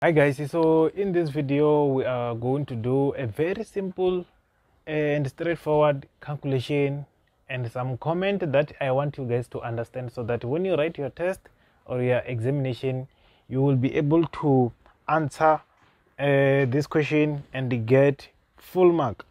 hi guys. So in this video we are going to do a very simple and straightforward calculation and some comment that i want you guys to understand so that when you write your test or your examination you will be able to answer uh, this question and get full mark.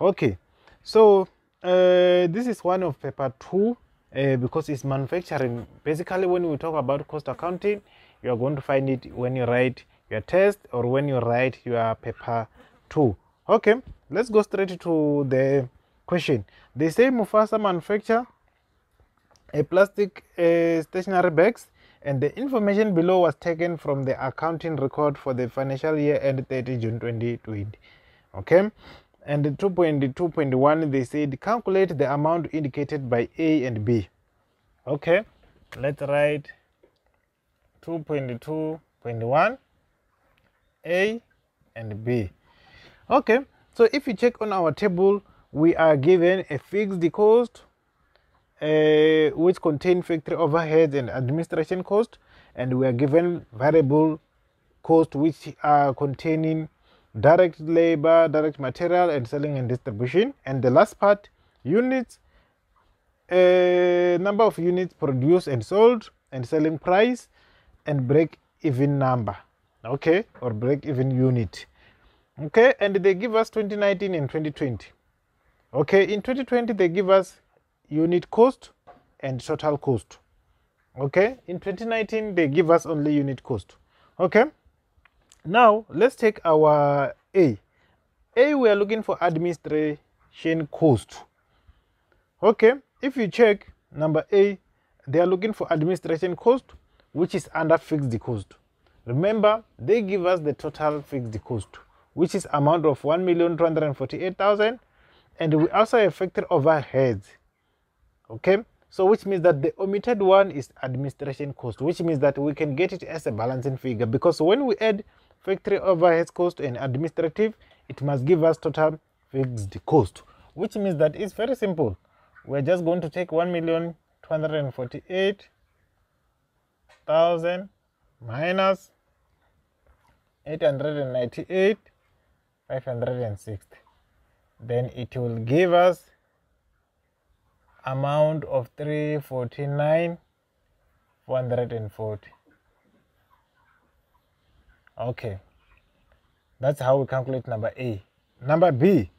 Okay. So uh, this is one of paper two uh, because it's manufacturing. Basically when we talk about cost accounting you are going to find it when you write your test or when you write your paper 2 okay let's go straight to the question. They say mufasa manufacture a plastic uh, stationery bags and the information below was taken from the accounting record for the financial year end 30 june 2020 okay and 2.2.1 they said calculate the amount indicated by a and b. Okay let's write 2.2.1 a and B. Okay, so if you check on our table, we are given a fixed cost uh, which contain factory overheads and administration cost, and we are given variable cost which are containing direct labor, direct material, and selling and distribution. And the last part, units, uh, number of units produced and sold, and selling price, and break even number okay or break even unit. Okay and they give us 2019 and 2020 okay in 2020 they give us unit cost and total cost. Okay in 2019 they give us only unit cost. Okay now let's take our a. A we are looking for administration cost. Okay if you check number a they are looking for administration cost which is under fixed cost Remember, they give us the total fixed cost, which is amount of 1,248,000 and we also have factory overheads. Okay, so which means that the omitted one is administration cost, which means that we can get it as a balancing figure because when we add factory overheads cost and administrative, it must give us total fixed cost, which means that it's very simple. We're just going to take 1,248,000 minus 898 560 then it will give us amount of 349 440 okay. That's how we calculate number a. Number b.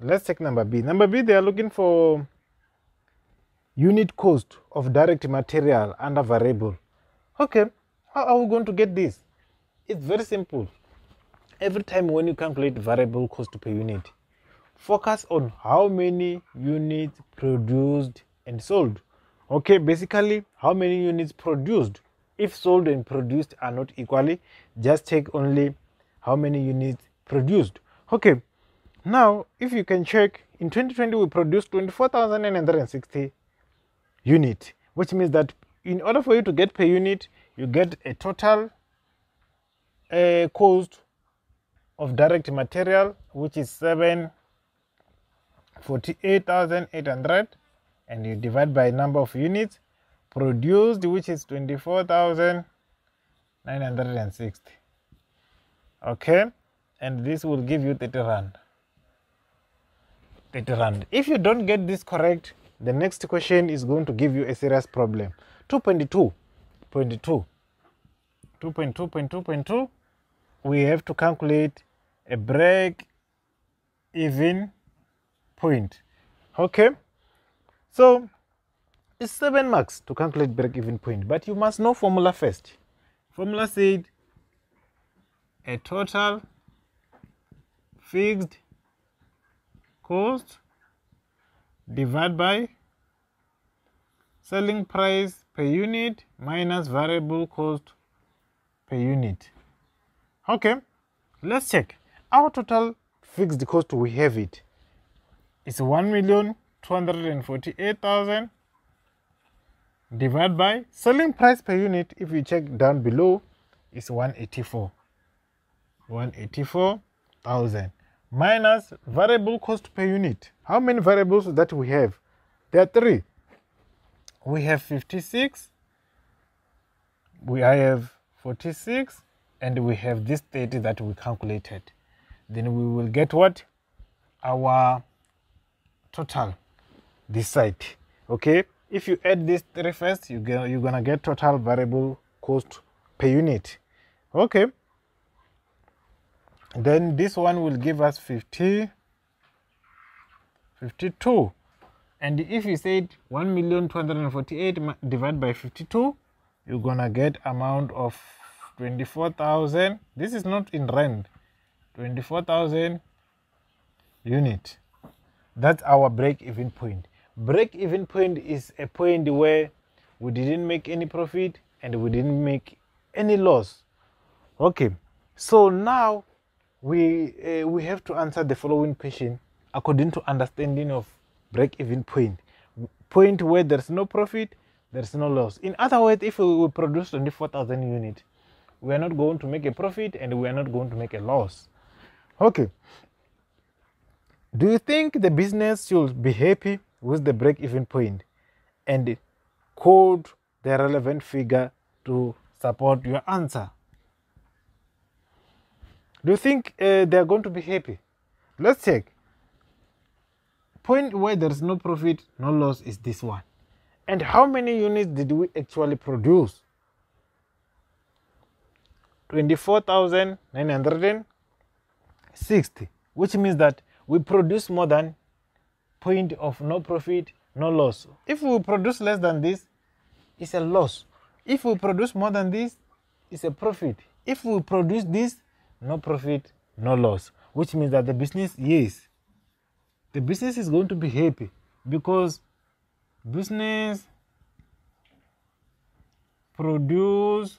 Let's take number b. Number b they are looking for unit cost of direct material under variable. Okay. How are we going to get this it's very simple. Every time when you calculate variable cost per unit, focus on how many units produced and sold. Okay, basically how many units produced. If sold and produced are not equally, just take only how many units produced. Okay, now if you can check, in 2020 we produced 24,960 units, which means that in order for you to get per unit, you get a total a cost of direct material which is 748,800 and you divide by number of units produced which is 24,960 okay? And this will give you 30 rand. 30 rand. If you don't get this correct the next question is going to give you a serious problem. 2.2.2 2.2.2.2 we have to calculate a break even point. Okay? So it's seven marks to calculate break even point but you must know formula first. Formula said a total fixed cost divided by selling price per unit minus variable cost per unit Okay, let's check. Our total fixed cost, we have it. It's 1,248,000 divided by selling price per unit. If you check down below, is 184. 184,000 minus variable cost per unit. How many variables that we have? There are three. We have 56. We I have 46 and we have this 30 that we calculated. Then we will get what? Our total this side okay? If you add these three first you get, you're gonna get total variable cost per unit okay? Then this one will give us 50 52 and if you said 1 million 248 divided by 52 you're gonna get amount of 24,000 this is not in rand 24,000 unit. That's our break even point. Break even point is a point where we didn't make any profit and we didn't make any loss. Okay so now we uh, we have to answer the following question according to understanding of break even point. Point where there's no profit there's no loss. In other words if we produce 24000 units we are not going to make a profit and we are not going to make a loss. Okay. Do you think the business should be happy with the break even point and quote the relevant figure to support your answer? Do you think uh, they are going to be happy? Let's check. Point where there is no profit no loss is this one. And how many units did we actually produce 24,960 which means that we produce more than point of no profit no loss. If we produce less than this it's a loss. If we produce more than this it's a profit. If we produce this no profit no loss which means that the business yes the business is going to be happy because business produce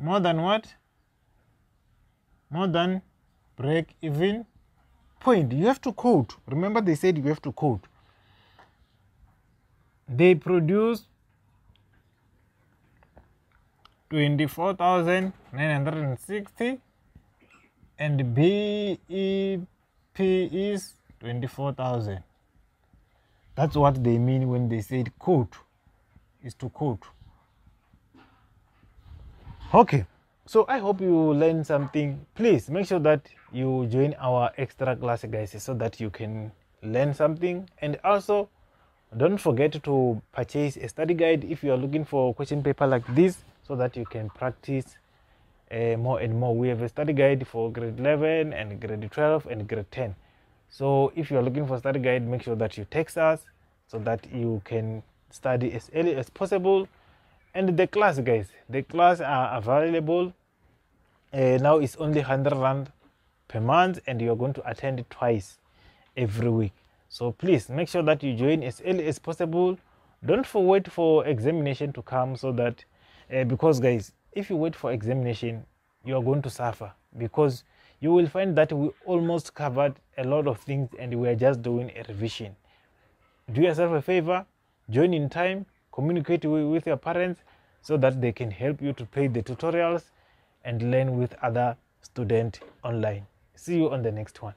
more than what? More than break even point. You have to quote remember they said you have to quote they produce 24,960 and BEP is 24,000 that's what they mean when they said quote is to quote okay. So i hope you learned something. Please make sure that you join our extra class guys so that you can learn something. And also don't forget to purchase a study guide if you are looking for question paper like this so that you can practice uh, more and more. We have a study guide for grade 11 and grade 12 and grade 10 so if you are looking for study guide make sure that you text us so that you can study as early as possible and the class guys the class are available uh, now it's only 100 rand per month and you're going to attend twice every week. So please make sure that you join as early as possible. Don't wait for examination to come so that uh, because guys if you wait for examination you are going to suffer because you will find that we almost covered a lot of things and we are just doing a revision. Do yourself a favor join in time communicate with your parents so that they can help you to play the tutorials and learn with other students online. See you on the next one.